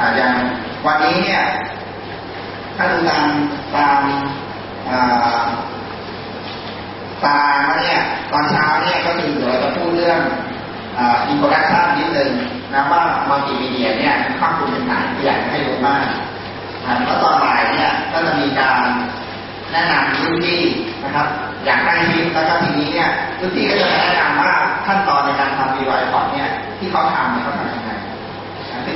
อาจจะวันนี้เนี่ยถ้าดูตามตามตารางแล้วเนี่ยตอนเช้าเนี่ยก็คือเดี๋ยวจะพูดเรื่องอินโทรดักชันนิดนึงนะว่ามัลติมีเดียเนี่ยข้ามคุณเป็นไหนอยากให้รู้มากแล้วตอนบ่ายเนี่ยก็จะมีการแนะนำรุ่นที่นะครับ อยากได้ชิปแล้วก็ทีนี้เนี่ยรุ่นที่ก็จะแนะนำว่าขั้นตอนใน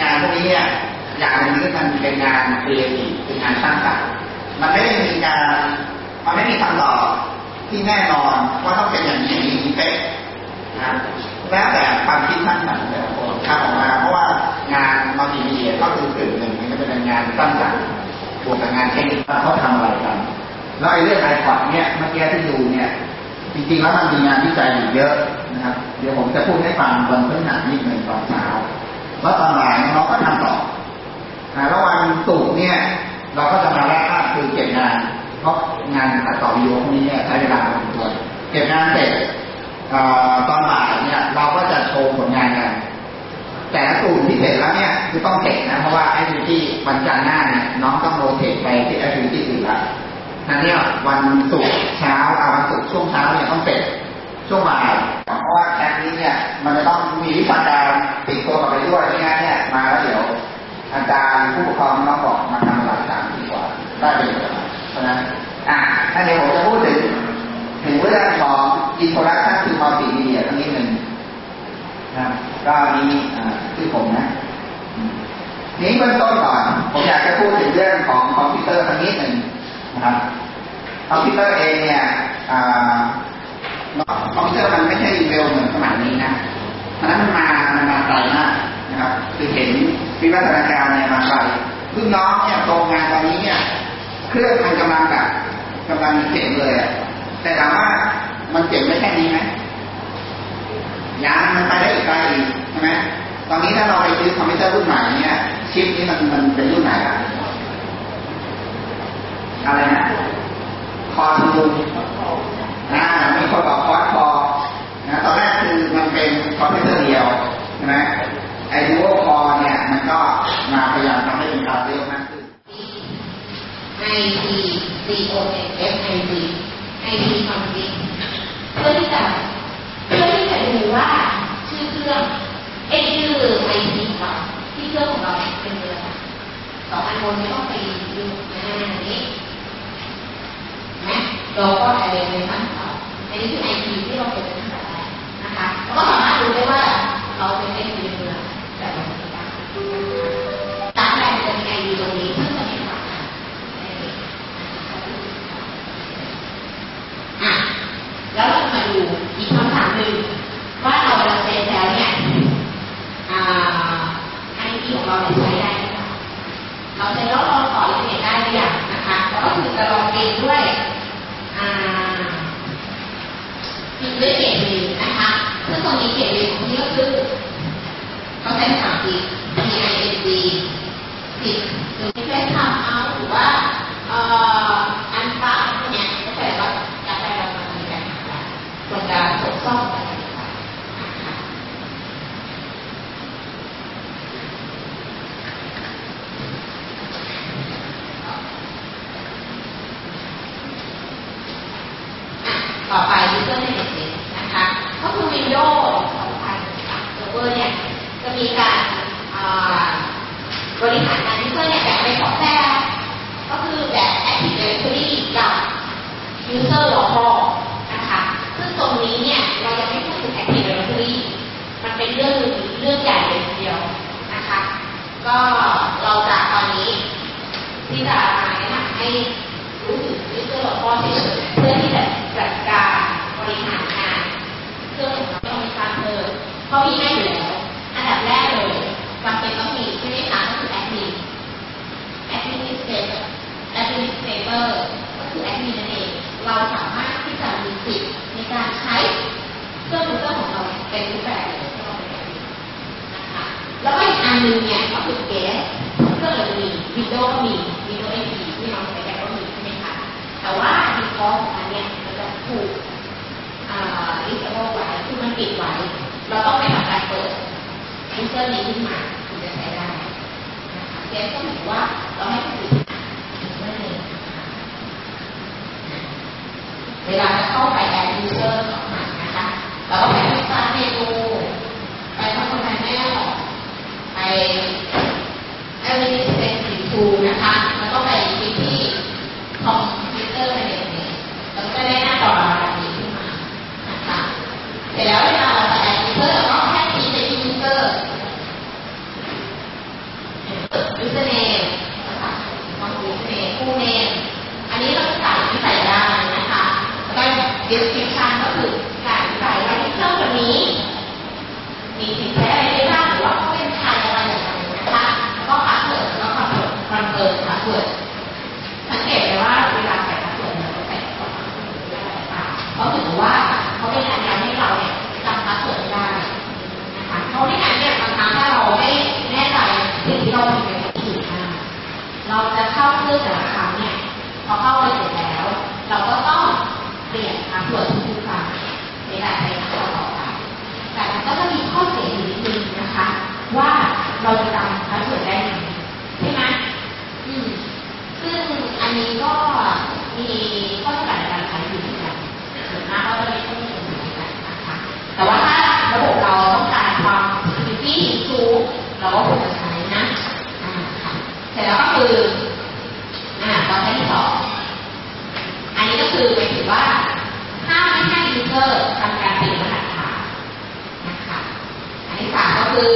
งานพวกนี้เนี่ยอย่างนึงที่มันเป็นงานครีเอทีฟเป็นงานสร้างสรรค์มันไม่ได้มีการมันไม่มีคำตอบที่แน่นอนว่าต้องเป็นอย่างนี้อย่างนี้เป๊ะนะแล้วแต่ความคิดสร้างสรรค์แต่ละคนทำออกมา เพราะว่างานมัลติมีเดียก็คือกึ่งหนึ่งมันเป็นงานสร้างสรรค์บวกกับงานเทคนิคเขาทำอะไรกันแล้วไอ้เรื่อง iPod เนี่ยเมื่อกี้ที่ดูเนี่ย จริงๆแล้วมันมีงานวิจัยอยู่เยอะนะครับ เดี๋ยวผมจะพูดให้ฟังบนพื้นฐานนิดหนึ่งตอนเช้า แล้วตอนบ่ายน้องก็ทำต่อแล้ววันศุกร์เนี่ย เราก็จะมาแรกภาพคือเก็บงานเพราะงานตัดต่อวิดีโอพวกนี้เนี่ยใช้เวลาพอสมควรเก็บงานเสร็จตอนบ่ายเนี่ยเราก็จะโชว์ผลงานกันแต่ละกลุ่มที่เสร็จแล้วเนี่ยคือต้องเสร็จนะเพราะว่าไอ้ที่วันจันทร์หน้าเนี่ยน้องต้องโรเทตไปที่ไอ้ที่อื่นละนั่นเนี่ยวันศุกร์เช้าอาวันศุกร์ช่วงเช้าเนี่ยต้องเสร็จช่วงบ่าย เดี๋ยวผมจะพูดถึงถึงเรื่องของ introduction คือมัลติมีเดียทั้งนี้หนึ่งนะก็นี้คือผมนะ นี้เบื้องต้นก่อนผมอยากจะพูดถึงเรื่องของคอมพิวเตอร์ทั้งนี้หนึ่งนะครับคอมพิวเตอร์เองเนี่ยคอมพิวเตอร์มันไม่ใช่เร็วเหมือนสมัยนี้นะเพราะนั้นมันมามันมาไกลมากนะครับคือเห็นวิวัฒนาการเนี่ยมาไกลรุ่นน้องเนี่ยโรงงานตอนนี้เนี่ยเครื่องมันกำลังแบบ กำลังเจ๋งเลยอะแต่ถามว่ามันเจ๋งไม่แค่นี้ไหมยังมันไปได้อีกไกลอีกใช่ไหมตอนนี้ถ้าเราไปซื้อคอมพิวเตอร์รุ่นใหม่เนี่ยชิปนี้มันมันเป็นรุ่นไหนอะอะไรนะคอทูนะมีคนบอกคอร์สคอนะตอนแรกคือมันเป็นคอมพิวเตอร์เดียวใช่ไหมไอ้ดูโอคอเนี่ยมันก็มาพยายามทำให้เป็นการเร็วมากขึ้น I D C O N F I D I D คอมพิวเพื่อที่จะเพื่อที่จะดูว่าชื่อเครื่องเอชื่อไอทีของเราที่เครื่องของเราเป็นเบอร์สองอันบนไม่ต้องไปดูนะนี้นะเราก็อะไรในขั้นตอนอันนี้คือไอทีที่เราเป็นตั้งแต่แรกนะคะแล้วก็สามารถ อทีของเราใช้ได้ค่ะเราเซ็นแล้วเราต่ออินเทอร์เน็ตได้หรือยังนะคะแล้วก็ถึงจะลองเองด้วยปิดด้วยเกตวีนะคะซึ่งตรงนี้เกตวีของที่ก็คือเขาใช้ภาษาอังกฤษ P I N D ติดหรือไม่ใช่ทำเอาหรือว่าอันฟ้าพวกนี้ก็แปลว่าการไปเรามามีการควรจะตรวจสอบอะไรต่อไป User Net นะคะ ก็คือ Windows 2000เซิร์ฟเวอร์เนี่ย จะมีการบริหารการ User เนี่ยแบ่งเป็นสองแบบก็คือแบบ Active Directory กับ User Local นะคะ ซึ่งตรงนี้เนี่ย เรายังไม่พูดถึง Active Directory มันเป็นเรื่องเรื่องใหญ่เลยทีเดียว นะคะ ก็เราจะตอนนี้ ที่จะมาแนะนำให้รู้ถึง User Local เฉยๆเพื่อที่จะจัดการบริหารงานเครื่องของเราต้องมีการเพิ่มเพราะมีให้อยู่แล้วอันดับแรกเลยจำเป็นต้องมีใช่ไหมคะก็คือ Admin Administrator Administrator ก็คือแอดมินนั่นเองเราสามารถที่จะมีสิทธิ์ในการใช้เครื่องมือของเราเป็นันนี้ยก็คือ Guestก็เลยมีวิดโดก็มีวิดโดเอ็กที่เราใช้กันก็มีใช่ไหมคะแต่ว่าดีคอร์ของมันเนี่ยมันจะถูกอ่าลิสโบไว้คือมันปิดไว้ เราต้องไปทำการเปิดอินเตอร์นี้ขึ้นมาถึงจะใช้ได้เกสก็หมายว่าเราให้ผู้อื่เวลาเข้าไปแอดยูเซอร์ คัญก็คือการใส่ไว้ที่เครื่องตัวนี้ มีสินใช้อะไรได้บ้างหรืวเขาเป็นใครอะรอย่างนะคะแล้วก็พาสเวิร์ดแล้วก็คอนเฟิร์มพเวิดสังเกตเลยว่าเวลาใส่พาสเวิดเราใส่ก่เขาถือว่าเขาเป็นการยันให้เราเนี่ยจำพาสเวิร์ดได้นะคะเขาไม่งั้นเนี่ยบางครั้งถ้าเราไม่แน่ใจสิ่งที่เราทำไปผิดมากเราจะเข้าเครื่อแต่ละครั้งเนี่ยพอเข้าไป เตอร์ทำการเปลี่ยนรหัสผ่านนะคะอันที่สามก็คือ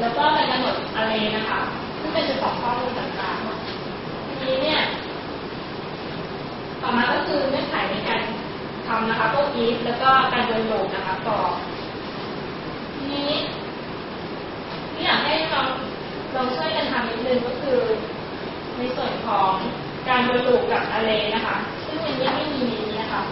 แล้วก็การกำหนดอะไรนะคะ ซึ่งเป็นจุดของข้อมูลต่างๆ ทีนี้เนี่ย ต่อมาก็คือเงื่อนไขในการทำนะคะพวก if แล้วก็การโยนโยงนะคะต่อทีนี้อยากให้ลองลองช่วยกันทำนิดนึงก็คือ ในส่วนของการโยนโยงกับอะไรนะคะ ซึ่งในนี้ไม่มีนี้นะคะ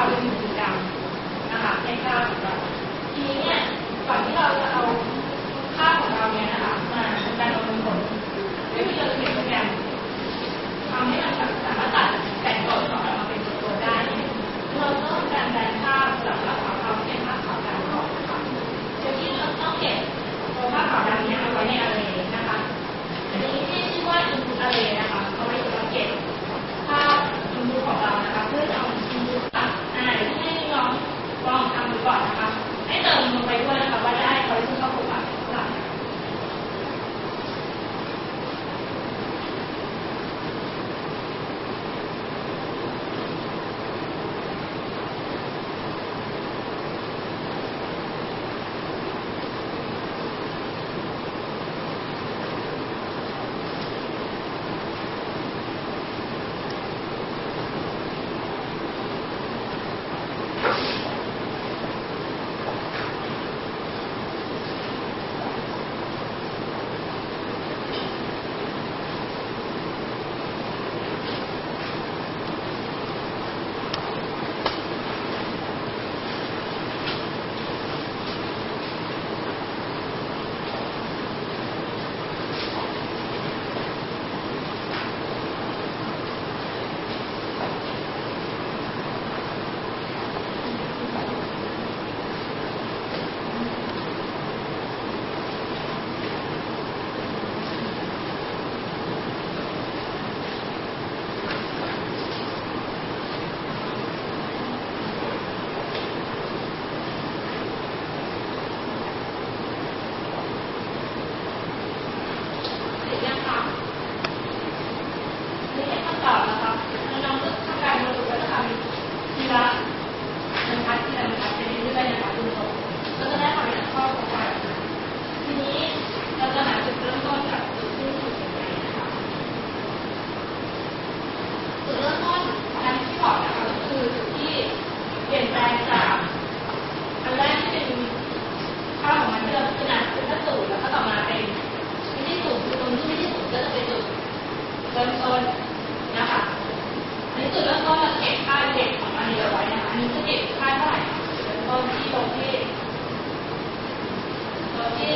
เราเป็นกิจกรรมนะคะในภาพของเราทีนี้เนี่ยก่อนที่เราจะเอาภาพของเราเนี่ยนะคะมาเป็นการประมวลผลด้วยวิธีเขีนโปรแกรมทำให้เราสามารถตัดแต่งตัวสอนออกมาเป็นตัวได้เราต้องการแปลภาพสำหรับของเราเป็นภาพขาวดำก่อนค่ะโดยที่เราต้องเก็บตัวภาพขาวดำเนี่เอาไว้ในอะไรนะคะอันนี้ที่ชื่อว่าอินพุตอะไรนะคะเอาไว้สำหรับเก็บ เริ่มต้นนะคะอันนี้จุดเริ่มต้นเราเก็บค่าเด็กของมันเอาไว้นะคะอันนี้จะเก็บค่าเท่าไหร่จุดเริ่มต้นที่ตรงที่ตรงที่